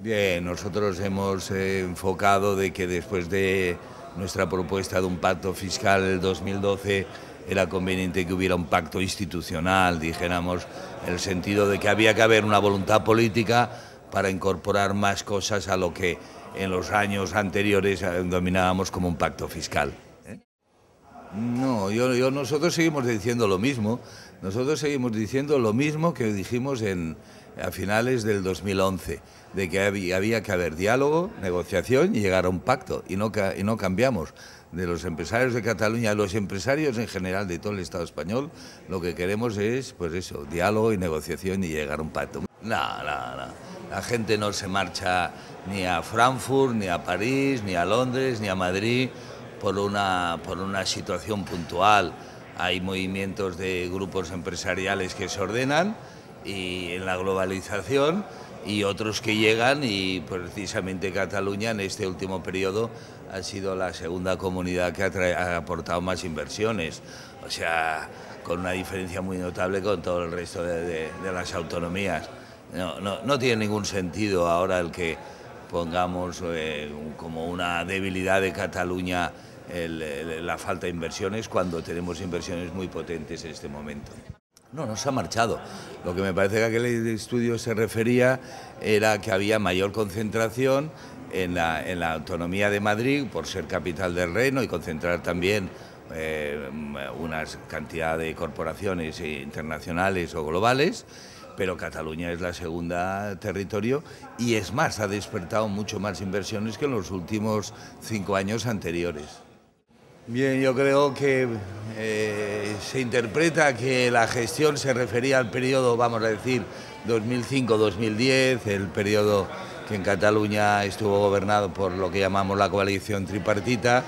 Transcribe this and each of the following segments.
Bien, nosotros hemos eh, enfocado de que después de nuestra propuesta de un pacto fiscal del 2012 era conveniente que hubiera un pacto institucional, dijéramos, en el sentido de que había que haber una voluntad política para incorporar más cosas a lo que en los años anteriores eh, dominábamos como un pacto fiscal. No, yo, nosotros seguimos diciendo lo mismo. Nosotros seguimos diciendo lo mismo que dijimos en, a finales del 2011, de que había, que haber diálogo, negociación y llegar a un pacto, y no, y no cambiamos. De los empresarios de Cataluña, los empresarios en general de todo el Estado español, lo que queremos es, pues eso, diálogo y negociación y llegar a un pacto. No, no, no. La gente no se marcha ni a Frankfurt, ni a París, ni a Londres, ni a Madrid por una, por una situación puntual. Hay movimientos de grupos empresariales que se ordenan y en la globalización y otros que llegan y precisamente Cataluña en este último periodo ha sido la segunda comunidad que ha, aportado más inversiones, o sea, con una diferencia muy notable con todo el resto de, las autonomías. No, no, no, tiene ningún sentido ahora el que pongamos eh, como una debilidad de Cataluña la falta de inversiones cuando tenemos inversiones muy potentes en este momento. No, no se ha marchado. Lo que me parece que aquel estudio se refería era que había mayor concentración en la, autonomía de Madrid por ser capital del reino y concentrar también eh, una cantidad de corporaciones internacionales o globales, pero Cataluña es la segunda territorio y es más, ha despertado mucho más inversiones que en los últimos cinco años anteriores. Bien, yo creo que eh, se interpreta que la gestión se refería al periodo, vamos a decir, 2005-2010, el periodo que en Cataluña estuvo gobernado por lo que llamamos la coalición tripartita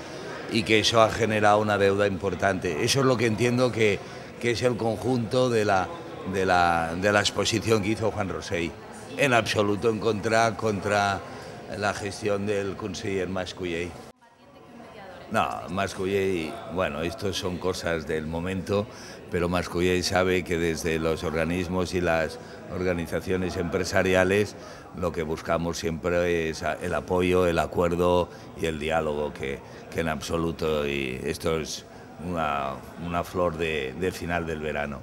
y que eso ha generado una deuda importante. Eso es lo que entiendo que, es el conjunto de la, de, la, de la exposición que hizo Juan Rosell. En absoluto en contra, contra la gestión del conseller Masculley. No, Masculley, bueno, esto son cosas del momento, pero Masculley sabe que desde los organismos y las organizaciones empresariales lo que buscamos siempre es el apoyo, el acuerdo y el diálogo, que, en absoluto, y esto es una, flor de, del final del verano.